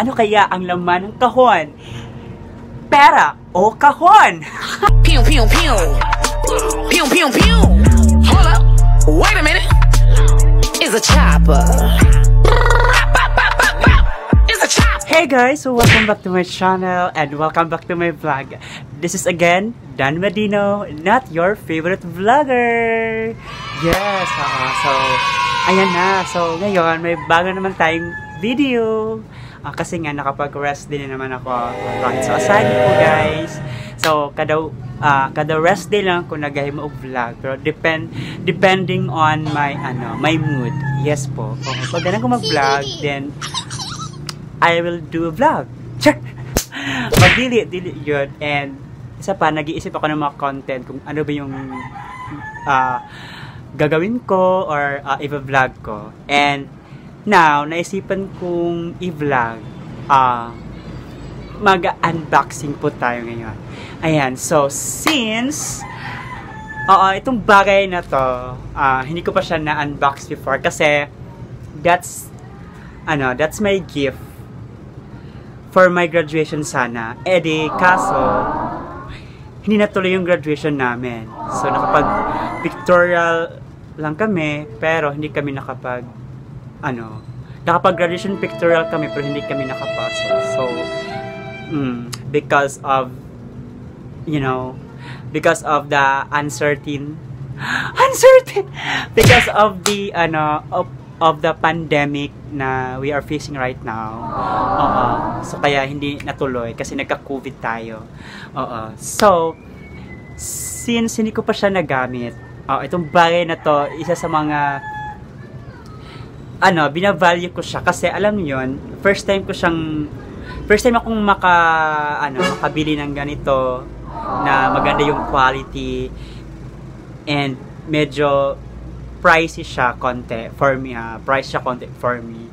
Ano kaya ang laman ng kahon? Pera o kahon? Pew pew pew. Pew pew pew. Hold up. Wait a minute. It's a chopper. Hey guys, so welcome back to my channel and welcome back to my vlog. This is again Dan Medino, not your favorite vlogger. Yes, oo. so ayan na. So ngayon may bago naman tayong video. Ah, kasi nga nakapag-rest din na naman ako. Right. So aside po guys. So kada ah, kada rest day lang ako nagahimo og vlog pero depend depending on my ano, my mood. Yes po. Oo, pag ganun ko mag-vlog then I will do a vlog. Sure. Magdili, dili yun. And isa pa, nag-iisip ako ng mga content kung ano ba yung ah, gagawin ko or uh, i-vlog ko. And now, naisipan kong i-vlog. ah mag-unboxing po tayo ngayon. Ayan, so since Oo, itong bagay na to, ah, hindi ko pa siya na-unbox before kasi that's ano, that's my gift for my graduation sana. Eh di, kaso, hindi natuloy yung graduation namin. So, nakapag pictorial lang kami, pero hindi kami nakapag, ano, nakapag graduation pictorial kami, pero hindi kami nakapasok. So, mm, because of, you know, because of the uncertain, uncertain, because of the, ano, of, of the pandemic na we are facing right now. Oo. So, kaya hindi natuloy kasi nagka-COVID tayo. Oo. So, since hindi ko pa siya nagamit, oh, itong bagay na to, isa sa mga ano, binavalue ko siya kasi alam niyo yun, first time ko siyang first time akong maka ano, makabili ng ganito na maganda yung quality and medyo pricey siya konti for me ha. Price siya konti for me.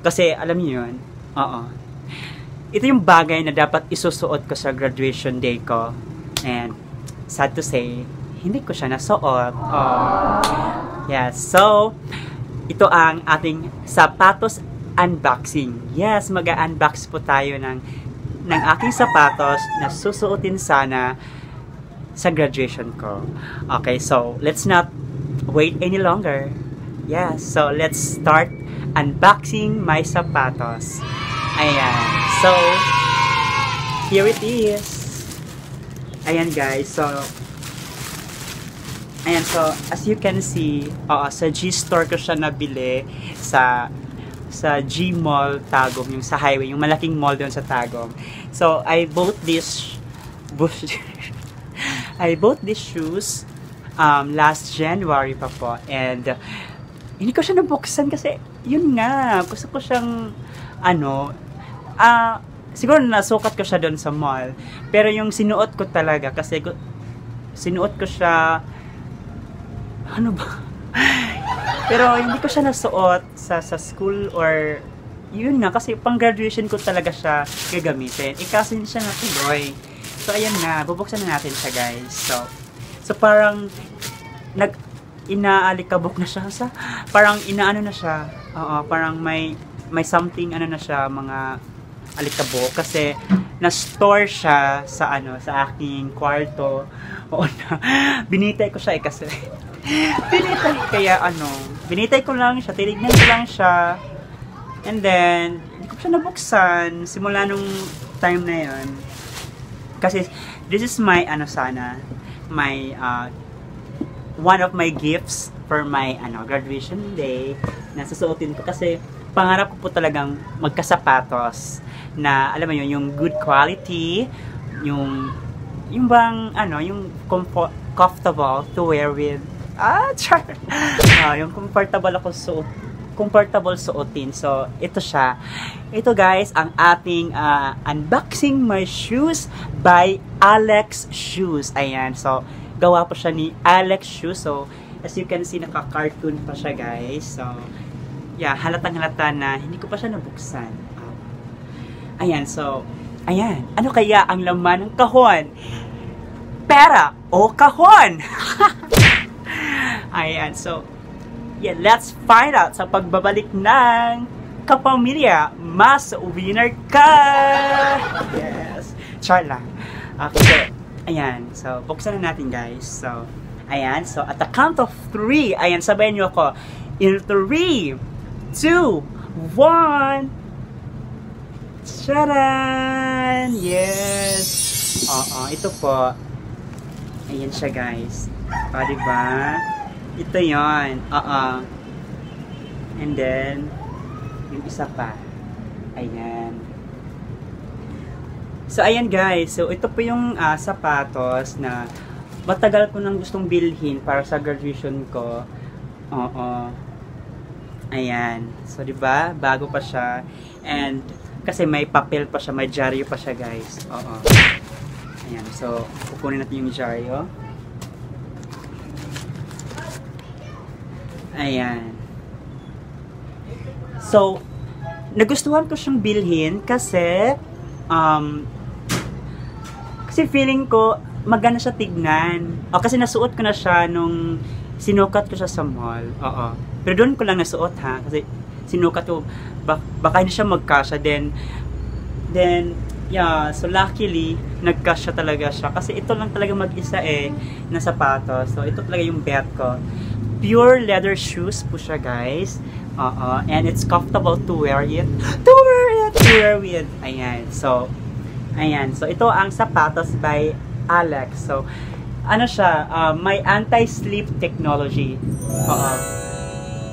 Kasi alam niyo yun, oo. Ito yung bagay na dapat isusuot ko sa graduation day ko. And sad to say, hindi ko siya nasuot. Oh. Yes. So, ito ang ating sapatos unboxing. Yes, mag-unbox po tayo ng ng aking sapatos na susuotin sana sa graduation ko. Okay, so let's not wait any longer. Yes, so let's start unboxing my sapatos. Ayan. So, here it is. Ayan guys, so Ayan, so as you can see, oo, sa G-Store ko siya nabili sa sa G Mall Tagum, yung sa highway, yung malaking mall doon sa Tagum. So, I bought this I bought these shoes um, last January pa po. And uh, hindi ko siya nabuksan kasi yun nga, gusto ko siyang ano, ah, siguro nasukat ko siya doon sa mall. Pero yung sinuot ko talaga kasi sinuot ko siya ano ba? Pero hindi ko siya nasuot sa sa school or yun nga kasi pang graduation ko talaga siya gagamitin. Eh kasi hindi siya natuloy. So ayan nga, bubuksan na natin siya guys. So so parang nag inaalikabok na siya sa parang inaano na siya. Oo, parang may may something ano na siya mga alikabok kasi na-store siya sa ano sa aking kwarto. Oo na. Binitay ko siya eh kasi binitay kaya ano, binitay ko lang siya, tinignan ko lang siya. And then, hindi ko siya nabuksan simula nung time na yon. Kasi this is my ano sana, my uh, one of my gifts for my ano graduation day na susuotin ko kasi pangarap ko po talagang magkasapatos na alam mo yun, yung good quality, yung yung bang ano, yung comfort, comfortable to wear with ah, char. Ah, yung comfortable ako suot comfortable suotin. So, ito siya. Ito guys, ang ating ah, unboxing my shoes by Alex Shoes. Ayan. So, gawa po siya ni Alex Shoes. So, as you can see, naka-cartoon pa siya guys. So, yeah, halatang halata na hindi ko pa siya nabuksan. Ah. Ayan, so, ayan. Ano kaya ang laman ng kahon? Pera o kahon? ayan, so, yeah, let's find out sa pagbabalik ng kapamilya, mas winner ka! Yes! Char lang. Okay, so, ayan. So, buksan na natin guys. So, ayan. So, at the count of three, ayan, sabayan niyo ako. In three, two, one, Charan! Yes! Oo, ito po. Ayan siya guys. O, diba? Ito yon. Oo. And then, yung isa pa. Ayan. So, ayan guys. So, ito po yung uh, sapatos na matagal ko nang gustong bilhin para sa graduation ko. Oo. Ayan. So, di ba? Bago pa siya. And, kasi may papel pa siya, may dyaryo pa siya, guys. Oo. Ayan. So, kukunin natin yung dyaryo. Ayan. So, nagustuhan ko siyang bilhin kasi um, kasi feeling ko maganda siya tignan. O kasi nasuot ko na siya nung sinukat ko siya sa mall. Oo. Pero doon ko lang nasuot ha kasi sinukat ko bak baka hindi siya magkasya then then yeah so luckily nagkasya talaga siya kasi ito lang talaga mag-isa eh na sapatos so ito talaga yung bet ko pure leather shoes po siya guys. Uh and it's comfortable to wear it. To wear it! To wear it. Ayan so ayan. So ito ang sapatos by Alex. So ano siya? Uh, may anti-slip technology. Uh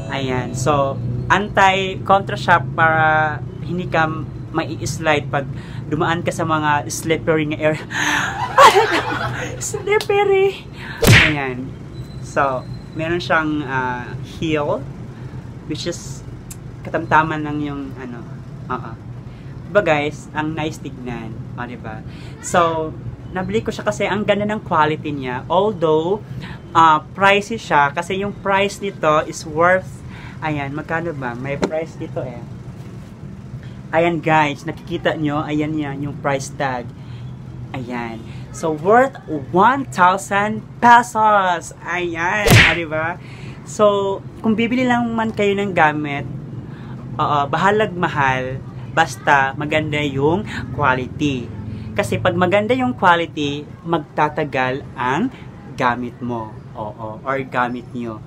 ayan so anti-contra siya para hindi ka mai-slide pag dumaan ka sa mga slippery nga area. slippery! Ayan. So, meron siyang uh, heel which is katamtaman lang yung ano. Oo. Diba guys, ang nice tignan. O, oh, diba? So, nabili ko siya kasi ang ganda ng quality niya. Although, uh, pricey siya kasi yung price nito is worth Ayan, magkano ba? May price dito eh. Ayan guys, nakikita nyo, ayan yan, yung price tag. Ayan. So, worth 1,000 pesos. Ayan, ah, di ba? So, kung bibili lang man kayo ng gamit, uh, bahalag mahal, basta maganda yung quality. Kasi pag maganda yung quality, magtatagal ang gamit mo. Oo, or gamit nyo.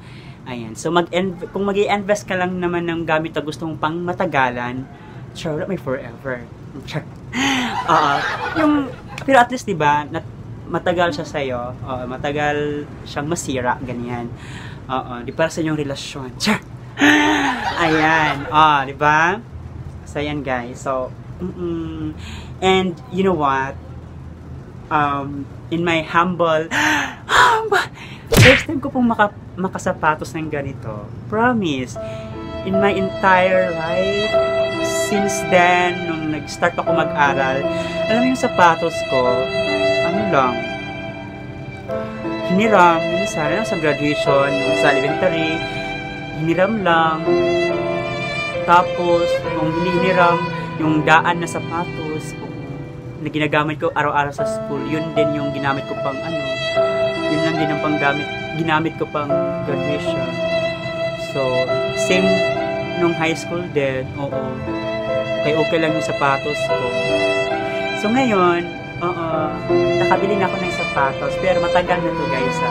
Ayan. So, mag kung mag invest ka lang naman ng gamit na gusto mong pang matagalan, sure, may forever. Sure. uh, yung, pero at least, di ba, matagal siya sa'yo, uh, matagal siyang masira, ganyan. Oo, di para sa inyong relasyon. Sure. Ayan. Uh, di ba? So, ayan guys. So, mm -mm. and you know what? Um, in my humble, humble, first time ko pong maka, makasapatos ng ganito. Promise. In my entire life, since then, nung nag-start ako mag-aral, alam mo yung sapatos ko, ano lang, hiniram, minsan, ano, sa graduation, sa elementary, hiniram lang. Tapos, nung hinihiram, yung daan na sapatos, na ginagamit ko araw-araw sa school, yun din yung ginamit ko pang ano, yun lang din ang panggamit ginamit ko pang graduation. So, same nung high school din, oo. Kaya okay lang yung sapatos ko. So, ngayon, oo, nakabili na ako ng sapatos, pero matagal na to guys, sa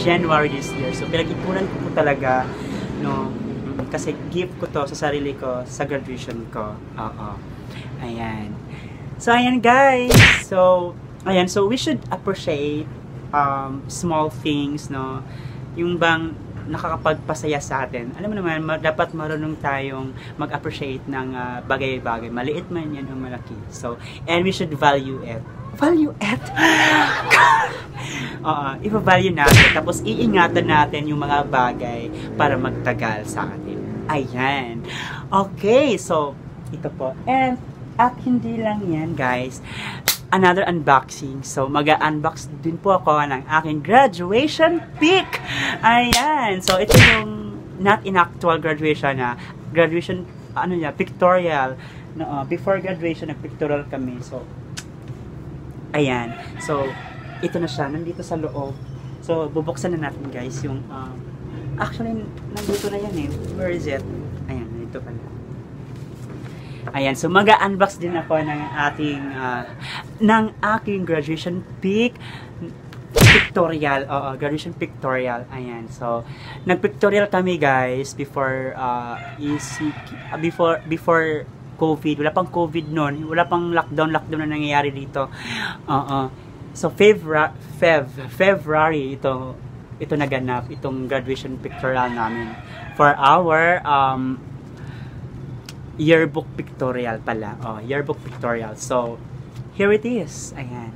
January this year. So, pinag-ipunan ko po talaga, no, kasi gift ko to sa sarili ko, sa graduation ko. Oo. Ayan. So, ayan guys. So, ayan. So, we should appreciate um, small things, no? Yung bang nakakapagpasaya sa atin. Alam mo naman, ma- dapat marunong tayong mag-appreciate ng uh, bagay-bagay. Maliit man yan o malaki. So, and we should value it. Value it! Oo, ipa-value natin. Tapos, iingatan natin yung mga bagay para magtagal sa atin. Ayan. Okay, so, ito po. And, at hindi lang yan, guys another unboxing. So, mag-unbox din po ako ng aking graduation pic. Ayan. So, ito yung not in actual graduation na graduation, ano niya, pictorial. No, uh, before graduation, nag-pictorial kami. So, ayan. So, ito na siya. Nandito sa loob. So, bubuksan na natin guys yung, um, actually, nandito na yan eh. Where is it? Ayan, nandito pala. Ayan, so mag-unbox din ako ng ating, ah, ng aking graduation pic pictorial, oo, graduation pictorial, ayan, so, nag-pictorial kami guys, before, uh, EC, ah, before, before COVID, wala pang COVID noon, wala pang lockdown, lockdown na nangyayari dito, oo, so, February, Fev, February, ito, ito naganap, itong graduation pictorial namin, for our, um, yearbook pictorial pala, oh, yearbook pictorial, so, here it is, ayan,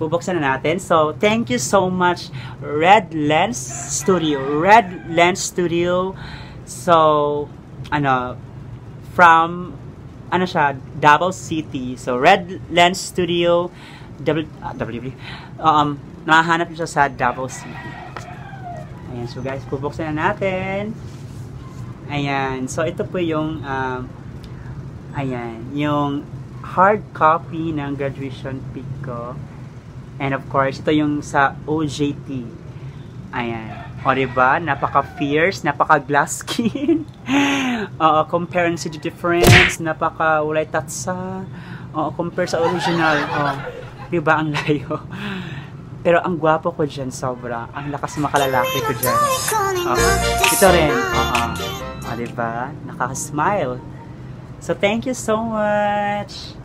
bubuksan na natin. So, thank you so much, Red Lens Studio. Red Lens Studio. So, ano, from, ano siya, Davao City. So, Red Lens Studio, W, uh, WB, um, nakahanap siya sa Davao City. Ayan, so guys, bubuksan na natin. Ayan, so ito po yung, um, ayan, yung hard copy ng graduation pic ko. And of course, ito yung sa OJT. Ayan. O, diba? Napaka-fierce, napaka-glass skin. Oo, compare the difference. Napaka walay tatsa. Oo, compare sa original. Oo, diba? Ang layo. Pero ang gwapo ko dyan, sobra. Ang lakas makalalaki ko dyan. Oo. Ito rin. Oo. O, diba? Nakaka-smile. So, thank you so much.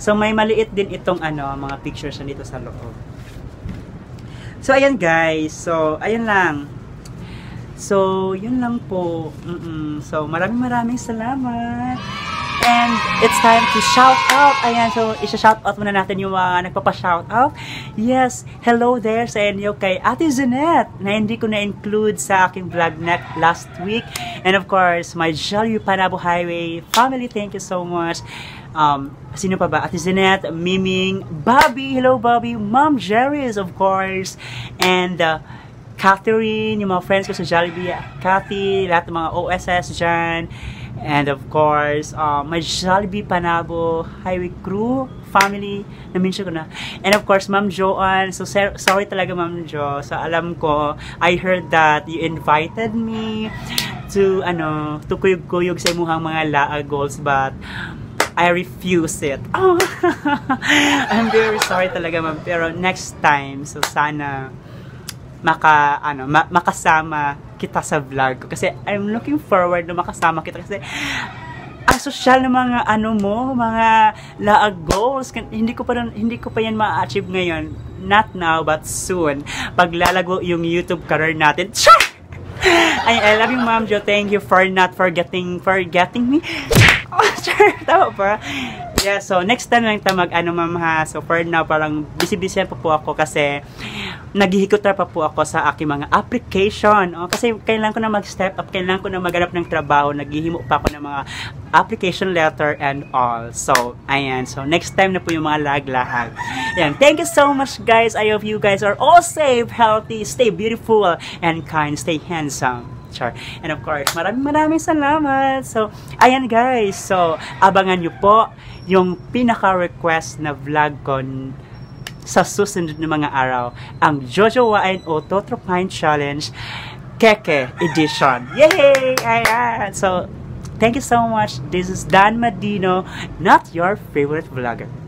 So, may maliit din itong ano, mga pictures na dito sa loob. So, ayan guys. So, ayan lang. So, yun lang po. Mm-mm. So, maraming maraming salamat. And it's time to shout out. Ayan, so isa-shout out muna natin yung mga nagpapa-shout out. Yes, hello there sa inyo kay Ate Zanette na hindi ko na-include sa aking vlog net last week. And of course, my Jolly Panabo Highway family, thank you so much. Um, sino pa ba? Ate Zinette, Miming, Bobby, hello Bobby, Mom Jerry's of course, and uh, Catherine, yung mga friends ko sa Jollibee, Cathy, lahat ng mga OSS dyan, and of course, uh, my Jollibee Panabo Highway Crew, family, na-mention ko na. And of course, Ma'am Joanne, so sorry talaga Ma'am Jo, so alam ko, I heard that you invited me to, ano, to kuyog-kuyog sa imuhang mga laa goals, but I refuse it. Oh, I'm very sorry talaga ma'am. Pero next time, so sana maka ano ma makasama kita sa vlog ko kasi I'm looking forward na makasama kita kasi ang social ng mga ano mo, mga laag goals, hindi ko pa hindi ko pa yan ma-achieve ngayon. Not now, but soon. Paglalago yung YouTube career natin. Char! I, I love you, Ma'am Jo. Thank you for not forgetting, forgetting me. Oh, sure. Tama pa. Yeah, so next time lang tayo mag ano ma'am ha. So for now parang busy-busy pa po ako kasi naghihikot pa po ako sa aking mga application. Oh, kasi kailangan ko na mag-step up, kailangan ko na maghanap ng trabaho, naghihimo pa ako ng mga application letter and all. So, ayan. So, next time na po yung mga laglahag. Ayan. Thank you so much, guys. I hope you guys are all safe, healthy, stay beautiful, and kind, stay handsome. Char. And of course, maraming maraming salamat. So, ayan guys. So, abangan nyo po yung pinaka-request na vlog ko sa susunod na mga araw. Ang Jojo Wine o Totropine Challenge Keke Edition. Yay! Ayan! So, thank you so much. This is Dan Madino, not your favorite vlogger.